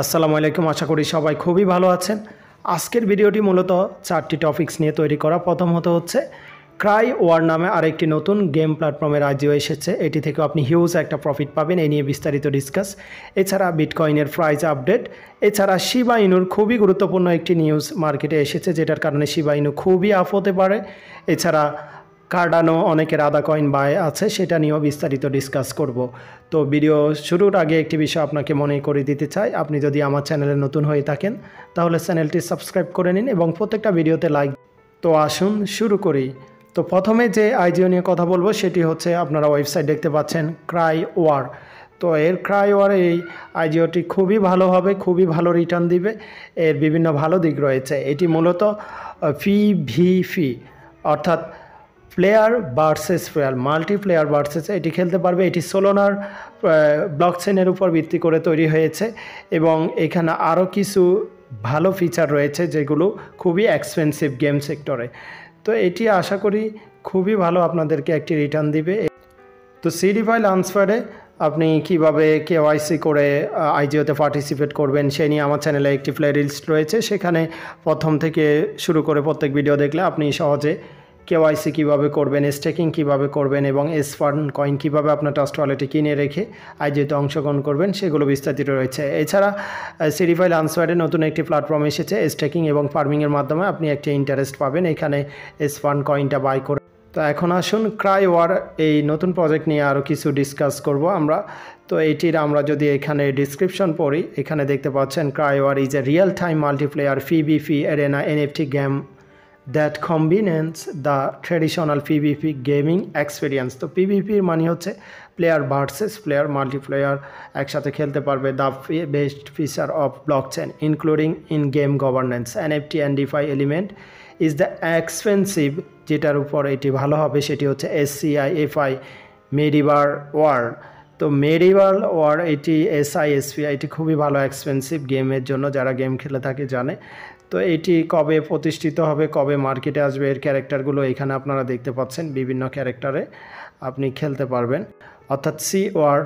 আসসালামু আলাইকুম, আশা করি সবাই খুবই ভালো আছেন। আজকের ভিডিওটি মূলত চারটি টপিক্স নিয়ে তৈরি করা। প্রথম হতে হচ্ছে ক্রাই ওয়ার নামে আরেকটি নতুন গেম প্ল্যাটফর্মের আইজিও এসেছে। এটি থেকে আপনি হিউজ একটা প্রফিট পাবেন এই নিয়ে বিস্তারিত ডিসকাস এছাড়া বিটকয়েনের প্রাইস আপডেট এছাড়া শিবা ইনুর খুবই গুরুত্বপূর্ণ একটি নিউজ মার্কেটে এসেছে, যেটার কারণে শিবা ইনু খুবই আপ হতে পারে। এছাড়া কার্ডানো অনেকের আদা কয়েন বায় আছে, সেটা নিয়েও বিস্তারিত ডিসকাস করব। তো ভিডিও শুরুর আগে একটি বিষয় আপনাকে মনে করে দিতে চাই। আপনি যদি আমার চ্যানেলে নতুন হয়ে থাকেন, তাহলে চ্যানেলটি সাবস্ক্রাইব করে নিন এবং প্রত্যেকটা ভিডিওতে লাইক তো আসুন, শুরু করি। তো প্রথমে যে আইজিও নিয়ে কথা বলব, সেটি হচ্ছে আপনারা ওয়েবসাইট দেখতে পাচ্ছেন ক্রাই ওয়ার তো এর ক্রাই ওয়ার এই আইজিওটি খুবই ভালো হবে, খুবই ভালো রিটার্ন দিবে। এর বিভিন্ন ভালো দিক রয়েছে। এটি মূলত ফি ভি ফি অর্থাৎ player versus player multi player versus এটি খেলতে পারবে। এটি সোলোনার ব্লক চেনের উপর ভিত্তি করে তৈরি হয়েছে এবং এখানে আরও কিছু ভালো ফিচার রয়েছে যেগুলো খুবই এক্সপেন্সিভ গেম সেক্টরে তো এটি আশা করি খুবই ভালো আপনাদেরকে একটি রিটার্ন দিবে। তো সিডিফাই লান্সফারে আপনি কীভাবে কেওয়াইসি করে আইজিওতে পার্টিসিপেট করবেন সে নিয়ে আমার চ্যানেলে একটি প্লে লিস্ট রয়েছে। সেখানে প্রথম থেকে শুরু করে প্রত্যেক ভিডিও দেখলে আপনি সহজে কেওয়াইসি কীভাবে করবেন স্টেকিং কীভাবে করবেন এবং এস ফান্ড কয়েন কীভাবে আপনার ট্রাস্ট ওয়ালেটে কিনে রেখে আইজিওতে অংশগ্রহণ করবেন, সেগুলো বিস্তারিত রয়েছে। এছাড়া সিরিফাইল আনসোয়ারে নতুন একটি প্ল্যাটফর্ম এসেছে স্টেকিং এবং ফার্মিংয়ের মাধ্যমে আপনি একটি ইন্টারেস্ট পাবেন। এখানে এস ফান্ড কয়েনটা বাই করে তো এখন আসুন ক্রাই ওয়ার এই নতুন প্রজেক্ট নিয়ে আরও কিছু ডিসকাস করব আমরা। তো এইটির আমরা যদি এখানে ডিসক্রিপশন পড়ি, এখানে দেখতে পাচ্ছেন Cry War is a real time multiplayer P V P arena NFT game that combines the traditional PvP gaming experience তো পিভিপির মানে হচ্ছে প্লেয়ার ভার্সেস প্লেয়ার মাল্টিপ্লেয়ার একসাথে খেলতে পারবে the best feature of blockchain including in game governance NFT and DeFi element is the expensive যেটার উপর এটি ভালো হবে, সেটি হচ্ছে এসসিআই এফআই মেডিবার ওয়ার তো মেডিভাল ওয়ার এটি এসআই এসপি এটি খুবই ভালো এক্সপেন্সিভ গেমের জন্য, যারা গেম খেলে থাকে জানে। তো এটি কবে প্রতিষ্ঠিত হবে, কবে মার্কেটে আসবে, এর ক্যারেক্টারগুলো এখানে আপনারা দেখতে পাচ্ছেন, বিভিন্ন ক্যারেক্টারে আপনি খেলতে পারবেন। অর্থাৎ সি ওয়ার,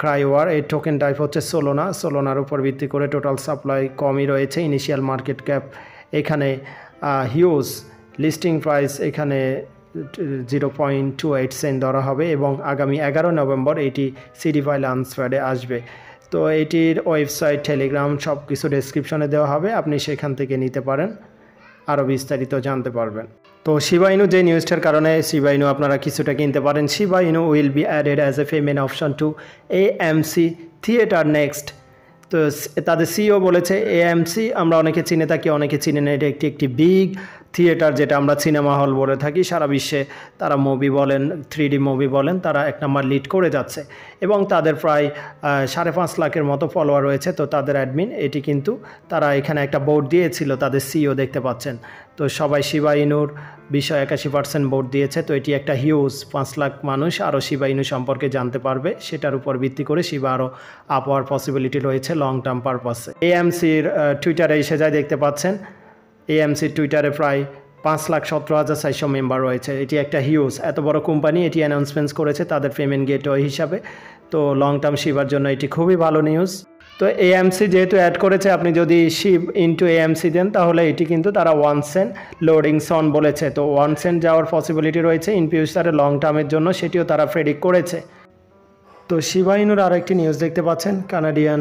ক্রাই ওয়ার, এই টোকেন টাইপ হচ্ছে সোলোনা সোলোনার উপর ভিত্তি করে টোটাল সাপ্লাই কমই রয়েছে। ইনিশিয়াল মার্কেট ক্যাপ এখানে হিউজ লিস্টিং প্রাইস এখানে zero point two eight cent ধরা হবে এবং আগামী এগারো নভেম্বর এটি সিডিফাই লান্সফ্যাডে আসবে। তো এটির ওয়েবসাইট, টেলিগ্রাম সব কিছু ডেসক্রিপশনে দেওয়া হবে, আপনি সেখান থেকে নিতে পারেন। আরও বিস্তারিত জানতে পারবেন। তো শিবাইনু যে নিউজটার কারণে শিবাইনু আপনারা কিছুটা কিনতে পারেন। Shiba Inu will be added as a payment option to A M C theatre next তো তাদের সিও বলেছে এএমসি আমরা অনেকে চিনে থাকি, অনেকে চিনে না, এটা একটি একটি বিগ থিয়েটার যেটা আমরা সিনেমা হল বলে থাকি, সারা বিশ্বে তারা মুভি বলেন থ্রি মুভি বলেন, তারা এক নম্বর লিড করে যাচ্ছে। এবং তাদের প্রায় সাড়ে পাঁচ লাখের মতো ফলোয়ার রয়েছে। তো তাদের অ্যাডমিন এটি কিন্তু তারা এখানে একটা বোর্ড দিয়েছিল, তাদের সিও দেখতে পাচ্ছেন। তো সবাই শিবা ইনুর বিষয় একাশি পার্সেন্ট ভোট দিয়েছে। তো এটি একটা হিউজ পাঁচ লাখ মানুষ আরও শিবা ইনু সম্পর্কে জানতে পারবে। সেটার উপর ভিত্তি করে শিবা আরও আপ হওয়ার পসিবিলিটি রয়েছে লং টার্ম পারপাসে এএমসির টুইটারে এসে যায়, দেখতে পাচ্ছেন। এএমসির টুইটারে প্রায় পাঁচ লাখ সতেরো হাজার চারশো মেম্বার রয়েছে। এটি একটা হিউজ এত বড় কোম্পানি এটি অ্যানাউন্সমেন্টস করেছে তাদের পেমেন্ট গেটওয়ে হিসাবে। তো লং টার্ম শিবার জন্য এটি খুবই ভালো নিউজ তো এএমসি যেহেতু অ্যাড করেছে, আপনি যদি শিব ইন্টু এএমসি দেন, তাহলে এটি কিন্তু তারা ওয়ান সেন্ট লোডিং সন বলেছে। তো ওয়ান সেন্ট যাওয়ার পসিবিলিটি রয়েছে ইন ফিউচারে লং টার্মের জন্য সেটিও তারা প্রেডিক্ট করেছে। তো শিবাইনুর আর একটি নিউজ দেখতে পাচ্ছেন কানাডিয়ান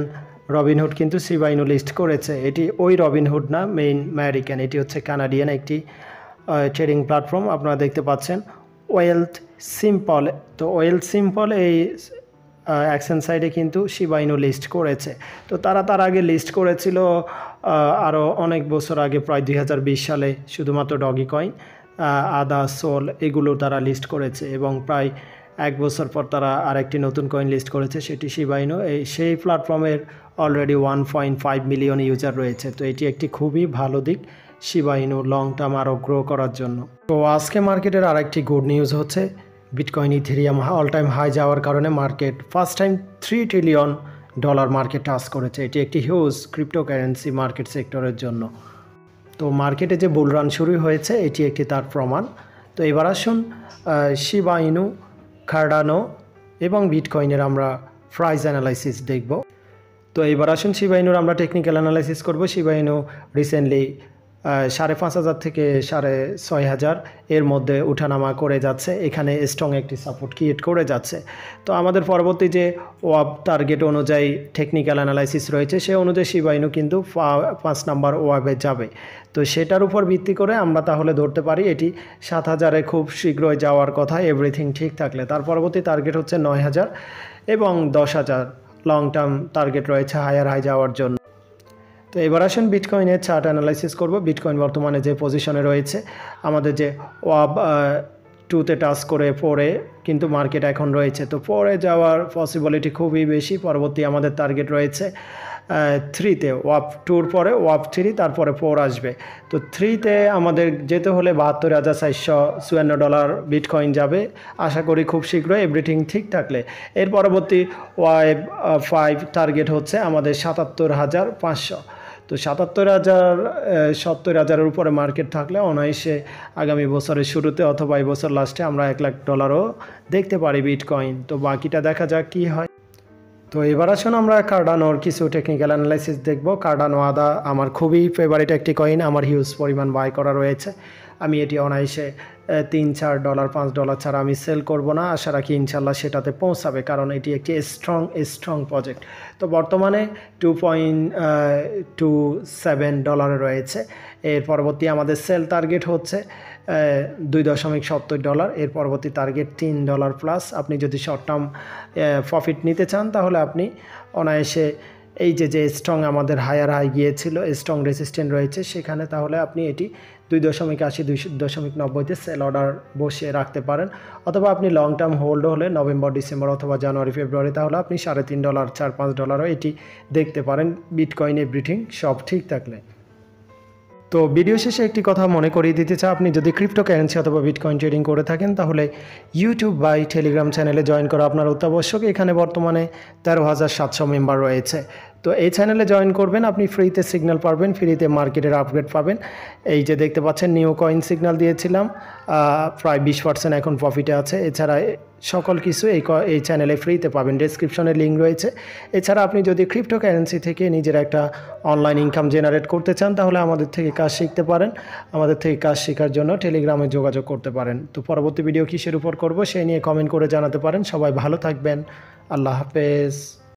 রবিনহুড কিন্তু শিবাইনু লিস্ট করেছে। এটি ওই রবিনহুড না, মেইন আমেরিকান এটি হচ্ছে কানাডিয়ান একটি ট্রেডিং প্ল্যাটফর্ম। আপনারা দেখতে পাচ্ছেন ওয়েলথ সিম্পল। তো ওয়েলথ সিম্পল এই অ্যাকশন সাইডে কিন্তু শিবাইনু লিস্ট করেছে। তো তারা তার আগে লিস্ট করেছিল আরও অনেক বছর আগে, প্রায় দুই হাজার বিশ সালে, শুধুমাত্র ডগি কয়েন আদা, সোল, এগুলো তারা লিস্ট করেছে এবং প্রায় এক বছর পর তারা আরেকটি নতুন কয়েন লিস্ট করেছে, সেটি শিবাইনু এই সেই প্ল্যাটফর্মের already one point five million user রয়েছে। তো এটি একটি খুবই ভালো দিক শিবাইনু লং টার্ম আরও গ্রো করার জন্য। তো আজকে মার্কেটের আরেকটি গুড নিউজ হচ্ছে bitcoin ethereum all time high যাওয়ার কারণে market first time three trillion dollar market touch করেছে। এটি একটি হিউজ ক্রিপ্টোকারেন্সি মার্কেট সেক্টরের জন্য। তো মার্কেটে যে বুলরান শুরু হয়েছে, এটি একটি তার প্রমাণ। তো এবার আসুন শিবা ইনু কার্ডানো এবং বিটকয়েনের আমরা প্রাইস অ্যানালাইসিস দেখব। তো এবার আসুন শিবাইনুর আমরা টেকনিক্যাল অ্যানালাইসিস করব। শিবাইনু রিসেন্টলি সাড়ে পাঁচ হাজার থেকে সাড়ে ছয় হাজার এর মধ্যে উঠানামা করে যাচ্ছে। এখানে স্ট্রং একটি সাপোর্ট ক্রিয়েট করে যাচ্ছে। তো আমাদের পরবর্তী যে ওয়াব টার্গেট অনুযায়ী টেকনিক্যাল অ্যানালাইসিস রয়েছে, সে অনুযায়ী শিবাইনু কিন্তু পাঁচ নাম্বার ওয়াবে যাবে। তো সেটার উপর ভিত্তি করে আমরা তাহলে ধরতে পারি, এটি সাত হাজারে খুব শীঘ্রই যাওয়ার কথা এভরিথিং ঠিক থাকলে। তার পরবর্তী টার্গেট হচ্ছে নয় হাজার এবং দশ হাজার। লং টার্ম টার্গেট রয়েছে হায়ার হাই যাওয়ার জন্য। তো এবার আসুন বিটকয়েনের চার্ট অ্যানালাইসিস করব। বিটকয়েন বর্তমানে যে পজিশনে রয়েছে, আমাদের যে ওয়াব টুতে টাচ করে পরে কিন্তু মার্কেট এখন রয়েছে। তো পরে যাওয়ার পসিবিলিটি খুবই বেশি। পরবর্তী আমাদের টার্গেট রয়েছে থ্রিতে ওয়াপ টুর পরে ওয়াপ থ্রি তারপরে ফোর আসবে। তো থ্রিতে আমাদের যেতে হলে বাহাত্তর হাজার চারশো চুয়ান্ন ডলার বিটকয়েন যাবে। আশা করি খুব শীঘ্রই এভরিথিং ঠিক থাকলে। এর পরবর্তী ওয়াইব ফাইভ টার্গেট হচ্ছে আমাদের সাতাত্তর হাজার পাঁচশো। তো সাতাত্তর হাজার সত্তর হাজারের উপরে মার্কেট থাকলে অনায়াসে আগামী বছরের শুরুতে অথবা এই বছর লাস্টে আমরা এক লাখ ডলারও দেখতে পারি বিটকয়েন তো বাকিটা দেখা যাক কী হয়। তো এবার আসুন আমরা কার্ডানোর কিছু টেকনিক্যাল অ্যানালাইসিস দেখব। কার্ডানো আদা আমার খুবই ফেভারিট একটি কয়েন আমার হিউজ পরিমাণ বাই করা রয়েছে। আমি এটি অনায়াসে তিন চার ডলার, পাঁচ ডলার ছাড়া আমি সেল করব না। আশা রাখি ইনশাল্লাহ সেটাতে পৌঁছাবে, কারণ এটি একটি স্ট্রং স্ট্রং প্রজেক্ট তো বর্তমানে টু পয়েন্ট টু সেভেন ডলারে রয়েছে। এর পরবর্তী আমাদের সেল টার্গেট হচ্ছে দুই দশমিক সত্তর ডলার। এর পরবর্তী টার্গেট তিন ডলার প্লাস আপনি যদি শর্ট টার্ম প্রফিট নিতে চান, তাহলে আপনি অনায়াসে এই যে যে স্ট্রং আমাদের হায়ার হাই গিয়েছিল স্ট্রং রেসিস্ট্যান্ট রয়েছে, সেখানে তাহলে আপনি এটি দুই দশমিক আশি, দুই দশমিক নব্বইতে সেল অর্ডার বসিয়ে রাখতে পারেন। অথবা আপনি লং টার্ম হোল্ড হলে নভেম্বর, ডিসেম্বর অথবা জানুয়ারি, ফেব্রুয়ারি তাহলে আপনি সাড়ে তিন ডলার চার পাঁচ ডলারও এটি দেখতে পারেন। বিটকয়েন এভরিথিং সব ঠিক থাকলে। তো ভিডিও শেষে একটি কথা মনে করিয়ে দিতে চাই। আপনি যদি ক্রিপ্টো কারেন্সি অথবা বিটকয়েন ট্রেডিং করে থাকেন, তাহলে ইউটিউব বাই টেলিগ্রাম চ্যানেলে জয়েন করা আপনার অত্যাবশ্যক। এখানে বর্তমানে তেরো হাজার সাতশো মেম্বার রয়েছে। তো এই চ্যানেলে জয়েন করবেন, আপনি ফ্রিতে সিগন্যাল পাবেন ফ্রিতে মার্কেটের আপগ্রেড পাবেন। এই যে দেখতে পাচ্ছেন নিউ কয়েন সিগন্যাল দিয়েছিলাম প্রায় বিশ পার্সেন্ট এখন প্রফিটে আছে। এছাড়া সকল কিছু এই এই চ্যানেলে ফ্রিতে পাবেন। ডেসক্রিপশনে লিঙ্ক রয়েছে। এছাড়া আপনি যদি ক্রিপ্টো কারেন্সি থেকে নিজের একটা অনলাইন ইনকাম জেনারেট করতে চান, তাহলে আমাদের থেকে কাজ শিখতে পারেন। আমাদের থেকে কাজ শেখার জন্য টেলিগ্রামে যোগাযোগ করতে পারেন। তো পরবর্তী ভিডিও কিসের উপর করব, সেই নিয়ে কমেন্ট করে জানাতে পারেন। সবাই ভালো থাকবেন। আল্লাহ হাফেজ।